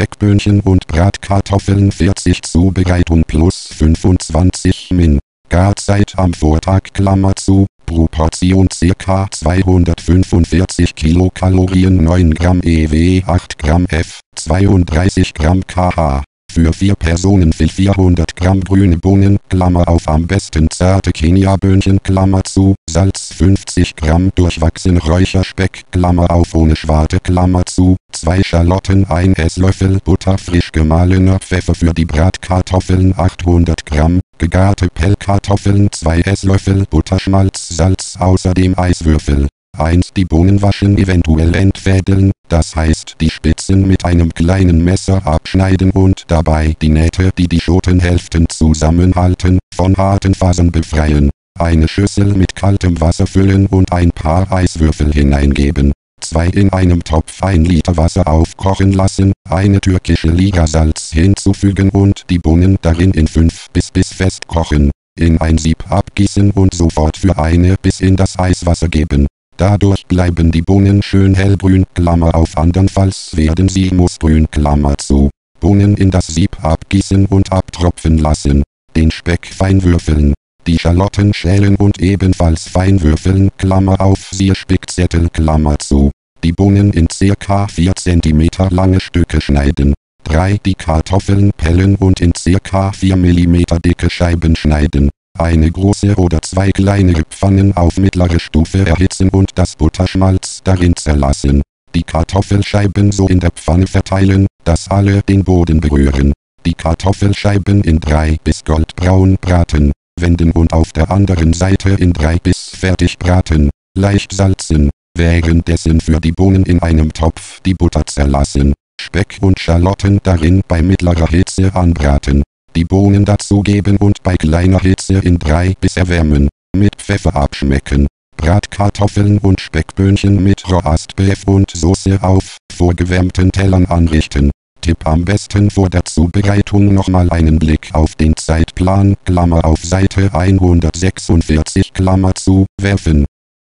Speckböhnchen und Bratkartoffeln 40 Zubereitung plus 25 Min. Garzeit am Vortag Klammer zu, pro Portion ca. 245 Kilokalorien 9 Gramm EW 8 Gramm F, 32 Gramm KH. Für vier Personen viel 400 Gramm grüne Bohnen, Klammer auf am besten zarte Kenia-Böhnchen, Klammer zu, Salz 50 Gramm durchwachsen Räucherspeck, Klammer auf ohne Schwarte, Klammer zu, zwei Schalotten, ein Esslöffel Butter frisch gemahlener Pfeffer für die Bratkartoffeln 800 Gramm, gegarte Pellkartoffeln 2 Esslöffel Butterschmalz Salz außerdem Eiswürfel. 1. Die Bohnen waschen eventuell entfädeln, das heißt die Spitzen mit einem kleinen Messer abschneiden und dabei die Nähte die die Schotenhälften zusammenhalten, von harten Fasern befreien. Eine Schüssel mit kaltem Wasser füllen und ein paar Eiswürfel hineingeben. 2. In einem Topf 1 Liter Wasser aufkochen lassen, eine türkische Liga Salz hinzufügen und die Bohnen darin in 5 bis bis fest kochen. In ein Sieb abgießen und sofort für eine bis in das Eiswasser geben. Dadurch bleiben die Bohnen schön hellgrün, Klammer auf andernfalls werden sie moosgrün, Klammer zu. Bohnen in das Sieb abgießen und abtropfen lassen. Den Speck fein würfeln. Die Schalotten schälen und ebenfalls fein würfeln, Klammer auf siehe Spickzettel, Klammer zu. Die Bohnen in ca. 4 cm lange Stücke schneiden. 3. Die Kartoffeln pellen und in ca. 4 mm dicke Scheiben schneiden. Eine große oder zwei kleinere Pfannen auf mittlere Stufe erhitzen und das Butterschmalz darin zerlassen. Die Kartoffelscheiben so in der Pfanne verteilen, dass alle den Boden berühren. Die Kartoffelscheiben in 3 bis goldbraun braten, wenden und auf der anderen Seite in 3 bis fertig braten, leicht salzen, währenddessen für die Bohnen in einem Topf die Butter zerlassen, Speck und Schalotten darin bei mittlerer Hitze anbraten die Bohnen dazugeben und bei kleiner Hitze in 3 bis erwärmen, mit Pfeffer abschmecken. Bratkartoffeln und Speckböhnchen mit Rostbeef und Soße auf vorgewärmten Tellern anrichten. Tipp am besten vor der Zubereitung nochmal einen Blick auf den Zeitplan, Klammer auf Seite 146, Klammer zu, werfen.